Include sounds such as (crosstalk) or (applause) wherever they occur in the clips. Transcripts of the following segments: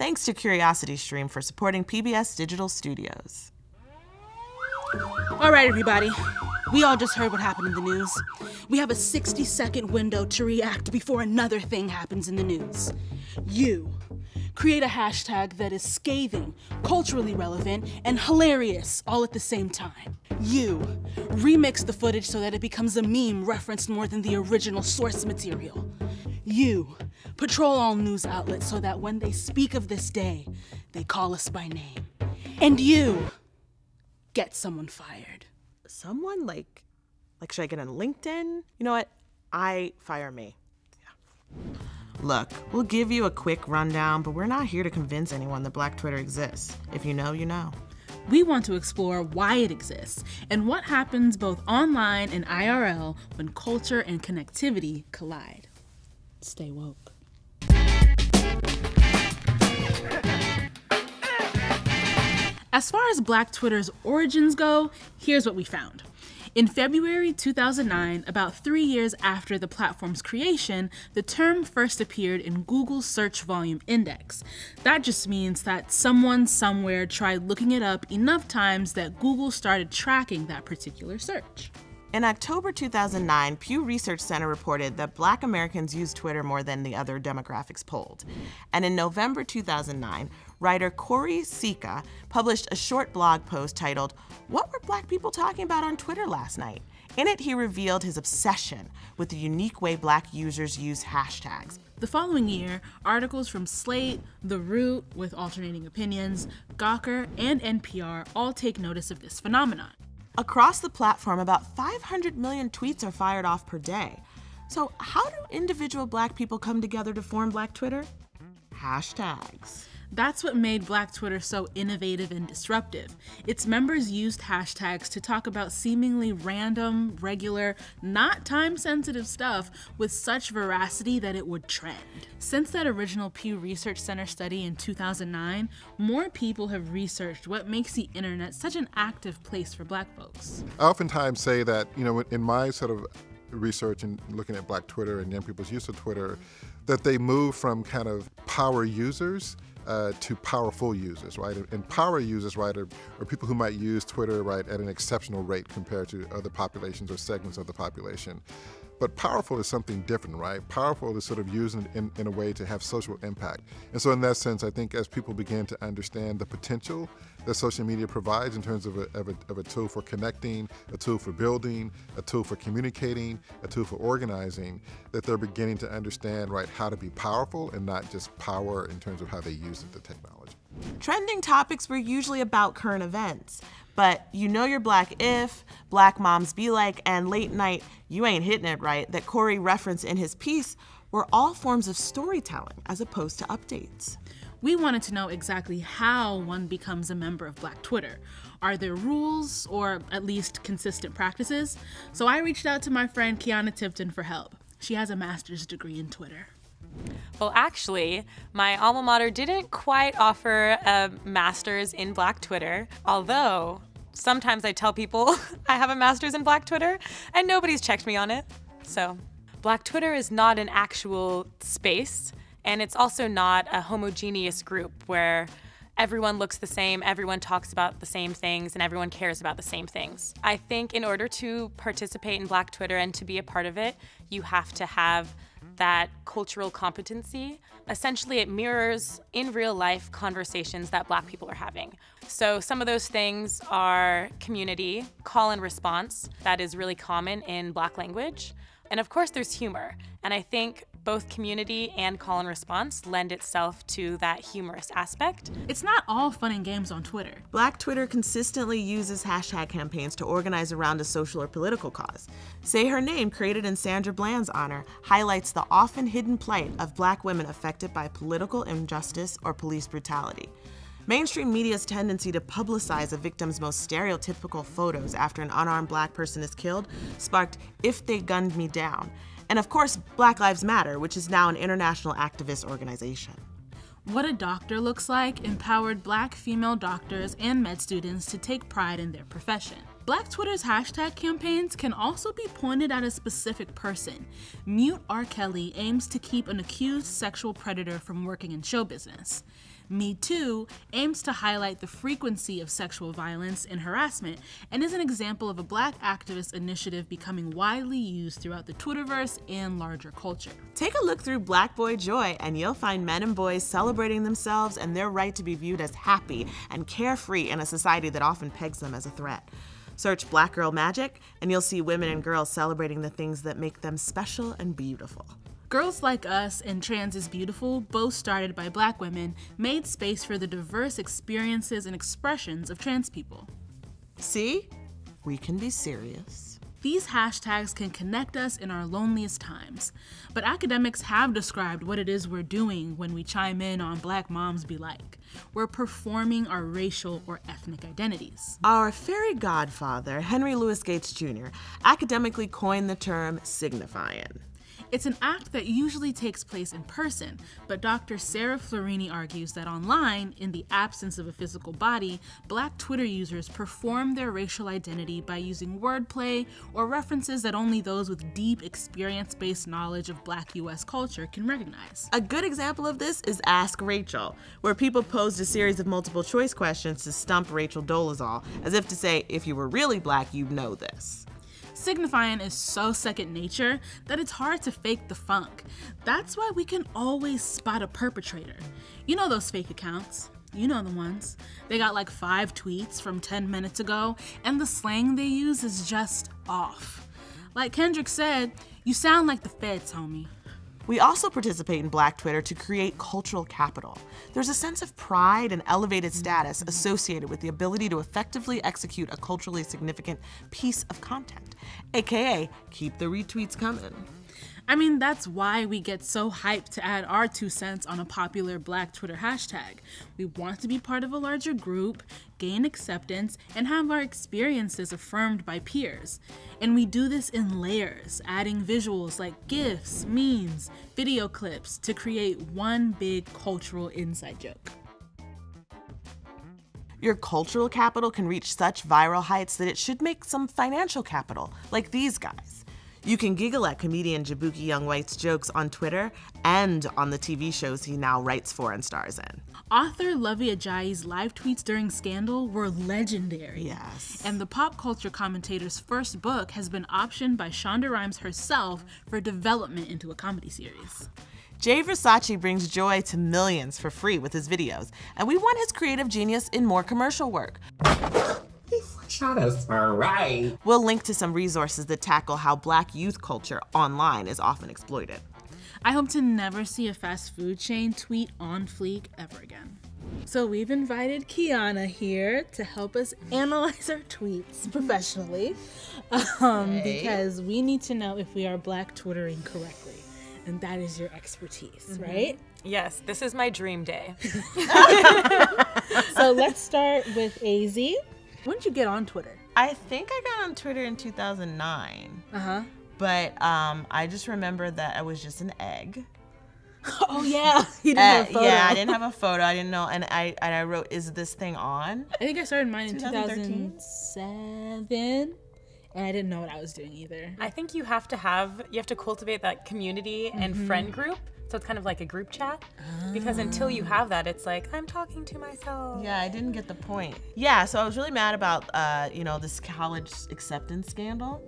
Thanks to CuriosityStream for supporting PBS Digital Studios. All right, everybody. We all just heard what happened in the news. We have a 60 second window to react before another thing happens in the news. You create a hashtag that is scathing, culturally relevant, and hilarious all at the same time. You remix the footage so that it becomes a meme referenced more than the original source material. You patrol all news outlets so that when they speak of this day, they call us by name. And you get someone fired someone like like should I get on LinkedIn? You know what? I fire me. Yeah. Look, we'll give you a quick rundown, but we're not here to convince anyone that Black Twitter exists. If you know, you know. We want to explore why it exists and what happens both online and IRL when culture and connectivity collide. Stay woke. As far as Black Twitter's origins go, here's what we found. In February 2009, about three years after the platform's creation, the term first appeared in Google's search volume index. That just means that someone somewhere tried looking it up enough times that Google started tracking that particular search. In October 2009, Pew Research Center reported that black Americans use Twitter more than the other demographics polled. And in November 2009, writer Choire Sicha published a short blog post titled, What Were Black People Talking About on Twitter Last Night? In it, he revealed his obsession with the unique way black users use hashtags. The following year, articles from Slate, The Root, with alternating opinions, Gawker, and NPR all take notice of this phenomenon. Across the platform, about 500 million tweets are fired off per day. So, how do individual black people come together to form Black Twitter? Hashtags. That's what made Black Twitter so innovative and disruptive. Its members used hashtags to talk about seemingly random, regular, not time sensitive stuff with such veracity that it would trend. Since that original Pew Research Center study in 2009, more people have researched what makes the internet such an active place for black folks. I oftentimes say that, you know, in my sort of research and looking at black Twitter and young people's use of Twitter, that they move from kind of power users uh, to powerful users, right? And power users, right, are, are, people who might use Twitter, right, at an exceptional rate compared to other populations or segments of the population. But powerful is something different, right? Powerful is sort of used in, in, a way to have social impact. And so, in that sense, I think as people begin to understand the potential that social media provides in terms of a, of a, of a tool for connecting, a tool for building, a tool for communicating, a tool for organizing, that they're beginning to understand, right, how to be powerful and not just power in terms of how they use the technology. Trending topics were usually about current events. But you know you're black if Black Moms Be Like and Late Night You Ain't Hitting It Right that Choire referenced in his piece were all forms of storytelling as opposed to updates. We wanted to know exactly how one becomes a member of Black Twitter. Are there rules or at least consistent practices? So I reached out to my friend Kiana Tipton for help. She has a master's degree in Twitter. Well, actually, my alma mater didn't quite offer a master's in Black Twitter, although sometimes I tell people (laughs) I have a master's in Black Twitter and nobody's checked me on it. So, Black Twitter is not an actual space, and it's also not a homogeneous group where everyone looks the same, everyone talks about the same things, and everyone cares about the same things. I think in order to participate in Black Twitter and to be a part of it, you have to have that cultural competency. Essentially, it mirrors in real life conversations that Black people are having. So, some of those things are community, call and response, that is really common in Black language. And of course, there's humor. And I think both community and call and response lend itself to that humorous aspect. It's not all fun and games on Twitter. Black Twitter consistently uses hashtag campaigns to organize around a social or political cause. Say Her Name, created in Sandra Bland's honor, highlights the often hidden plight of black women affected by political injustice or police brutality. Mainstream media's tendency to publicize a victim's most stereotypical photos after an unarmed black person is killed sparked If They Gunned Me Down, and of course, Black Lives Matter, which is now an international activist organization. What a Doctor Looks Like empowered black female doctors and med students to take pride in their profession. Black Twitter's hashtag campaigns can also be pointed at a specific person. Mute R. Kelly aims to keep an accused sexual predator from working in show business. Me Too aims to highlight the frequency of sexual violence and harassment and is an example of a black activist initiative becoming widely used throughout the Twitterverse and larger culture. Take a look through Black Boy Joy and you'll find men and boys celebrating themselves and their right to be viewed as happy and carefree in a society that often pegs them as a threat. Search Black Girl Magic and you'll see women and girls celebrating the things that make them special and beautiful. Girls Like Us and Trans is Beautiful, both started by black women, made space for the diverse experiences and expressions of trans people. See? We can be serious. These hashtags can connect us in our loneliest times, but academics have described what it is we're doing when we chime in on Black Moms Be Like. We're performing our racial or ethnic identities. Our fairy godfather, Henry Louis Gates Jr., academically coined the term signifying. It's an act that usually takes place in person, but Dr. Sarah Florini argues that online, in the absence of a physical body, black Twitter users perform their racial identity by using wordplay or references that only those with deep experience based knowledge of black US culture can recognize. A good example of this is Ask Rachel, where people posed a series of multiple choice questions to stump Rachel Dolezal, as if to say, if you were really black, you'd know this. Signifying is so second nature that it's hard to fake the funk. That's why we can always spot a perpetrator. You know those fake accounts. You know the ones. They got like five tweets from 10 minutes ago, and the slang they use is just off. Like Kendrick said, you sound like the feds, homie. We also participate in Black Twitter to create cultural capital. There's a sense of pride and elevated status associated with the ability to effectively execute a culturally significant piece of content, aka keep the retweets coming. I mean, that's why we get so hyped to add our two cents on a popular Black Twitter hashtag. We want to be part of a larger group, gain acceptance, and have our experiences affirmed by peers. And we do this in layers, adding visuals like GIFs, memes, video clips to create one big cultural inside joke. Your cultural capital can reach such viral heights that it should make some financial capital, like these guys. You can giggle at comedian Jaboukie Young White's jokes on Twitter and on the TV shows he now writes for and stars in. Author Luvvie Ajayi's live tweets during Scandal were legendary. Yes. And the pop culture commentator's first book has been optioned by Shonda Rhimes herself for development into a comedy series. Jay Versace brings joy to millions for free with his videos, and we want his creative genius in more commercial work. Shot us right. We'll link to some resources that tackle how black youth culture online is often exploited. I hope to never see a fast food chain tweet on fleek ever again. So we've invited Kiana here to help us analyze our tweets professionally, um, because we need to know if we are black twittering correctly, and that is your expertise, right? Yes, this is my dream day. (laughs) So let's start with Az. When did you get on Twitter? I think I got on Twitter in 2009, Uh huh. but um, I just remember that I was just an egg. (laughs) Oh yeah, (laughs) you didn't Uh, have a photo. yeah, I didn't have a (laughs) photo. I didn't know, and I and I wrote, "Is this thing on?" I think I started mine in 2013? 2007, and I didn't know what I was doing either. I think you have to have you have to cultivate that community and friend group. So it's kind of like a group chat. Because until you have that, it's like I'm talking to myself. Yeah, I didn't get the point. Yeah, so I was really mad about, uh, you know, this college acceptance scandal.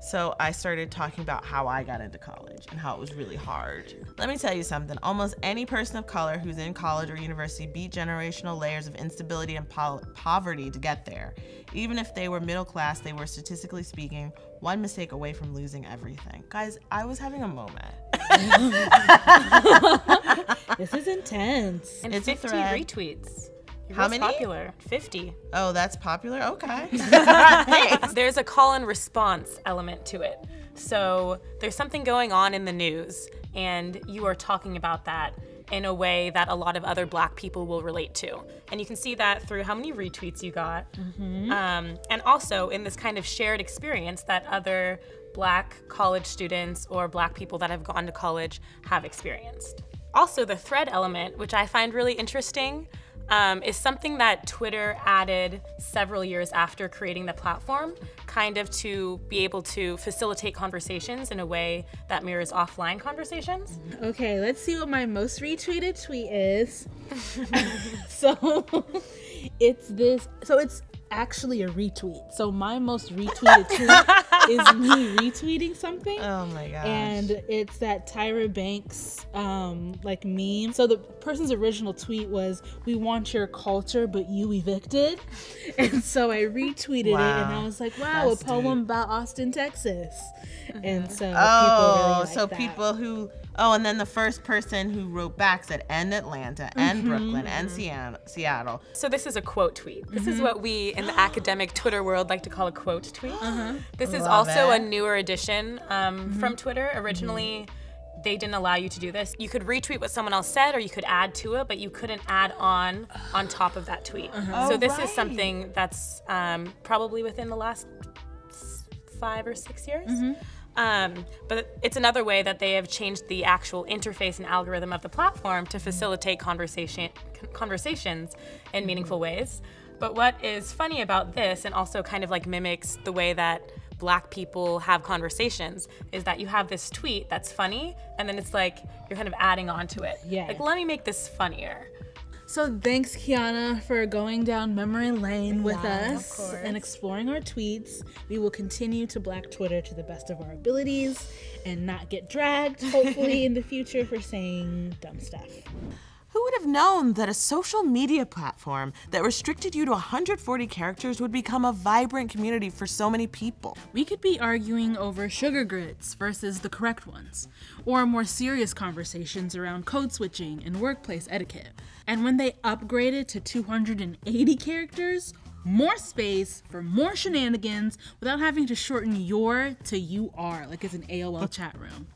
So I started talking about how I got into college and how it was really hard. Let me tell you something. Almost any person of color who's in college or university beat generational layers of instability and po- poverty to get there. Even if they were middle class, they were statistically speaking one mistake away from losing everything. Guys, I was having a moment. (laughs) This is intense. And It's a 50 thread. retweets. You're How real many? Popular. 50. Oh, that's popular? Okay. (laughs) Thanks. There's a call and response element to it. So there's something going on in the news, and you are talking about that in a way that a lot of other black people will relate to. And you can see that through how many retweets you got. Um, and also in this kind of shared experience that other black college students or black people that have gone to college have experienced. Also, the thread element, which I find really interesting. um, is something that Twitter added several years after creating the platform, kind of to be able to facilitate conversations in a way that mirrors offline conversations. Okay, let's see what my most retweeted tweet is. (laughs) so (laughs) it's this. So it's actually a retweet. So my most retweeted tweet (laughs) is me retweeting something. Oh my gosh. And it's that Tyra Banks um, like meme. So the person's original tweet was, "We want your culture, but you evicted." (laughs) And so I retweeted it, and I was like, "Wow, That's a poem deep. about Austin, Texas." And so Oh, people really so that. people who oh, and then the first person who wrote back said "and Atlanta, and Mm-hmm. Brooklyn, and Seattle." Seattle. So this is a quote tweet. This Mm-hmm. is what we in the (gasps) academic Twitter world like to call a quote tweet. This is Love also it. a newer edition um, Mm-hmm. from Twitter. Originally, they didn't allow you to do this. You could retweet what someone else said, or you could add to it, but you couldn't add on on top of that tweet. So Oh, this right. is something that's um, probably within the last five or six years. Um, but it's another way that they have changed the actual interface and algorithm of the platform to facilitate conversation conversations in meaningful ways. But what is funny about this, and also kind of like mimics the way that Black people have conversations, is that you have this tweet that's funny, and then it's like you're kind of adding on to it. Yeah. Like, let me make this funnier. So thanks, Kiana, for going down memory lane with Yeah, us and exploring our tweets. We will continue to black Twitter to the best of our abilities and not get dragged, hopefully, (laughs) in the future for saying dumb stuff. Who would have known that a social media platform that restricted you to 140 characters would become a vibrant community for so many people? We could be arguing over sugar grits versus the correct ones, or more serious conversations around code switching and workplace etiquette. And when they upgraded to 280 characters, more space for more shenanigans without having to shorten your to you are like it's an AOL chat room.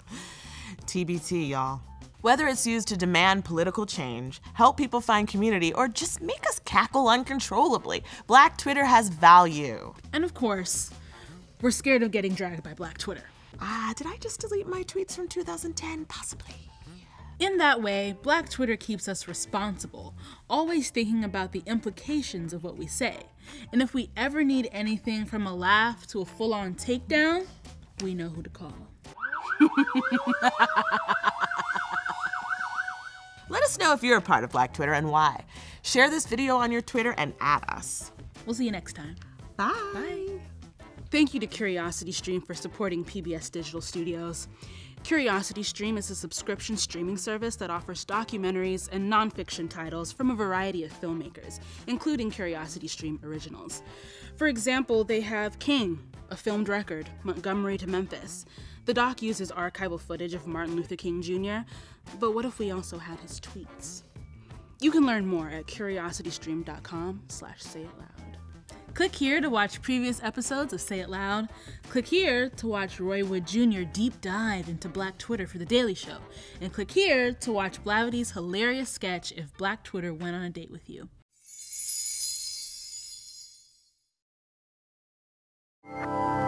TBT, y'all. Whether it's used to demand political change, help people find community, or just make us cackle uncontrollably, Black Twitter has value. And of course, we're scared of getting dragged by Black Twitter. Ah, did I just delete my tweets from 2010? Possibly. In that way, Black Twitter keeps us responsible, always thinking about the implications of what we say. And if we ever need anything from a laugh to a full on takedown, we know who to call. (laughs) Let us know if you're a part of Black Twitter and why. Share this video on your Twitter and at us. We'll see you next time. Bye. Bye. Thank you to Curiosity Stream for supporting PBS Digital Studios. Curiosity Stream is a subscription streaming service that offers documentaries and nonfiction titles from a variety of filmmakers, including Curiosity Stream originals. For example, they have King, a filmed record, Montgomery to Memphis. The doc uses archival footage of Martin Luther King Jr., but what if we also had his tweets? You can learn more at curiositystream.com slash say it loud. Click here to watch previous episodes of Say It Loud. Click here to watch Roy Wood Jr. deep dive into Black Twitter for The Daily Show. And click here to watch Blavity's hilarious sketch if Black Twitter went on a date with you. you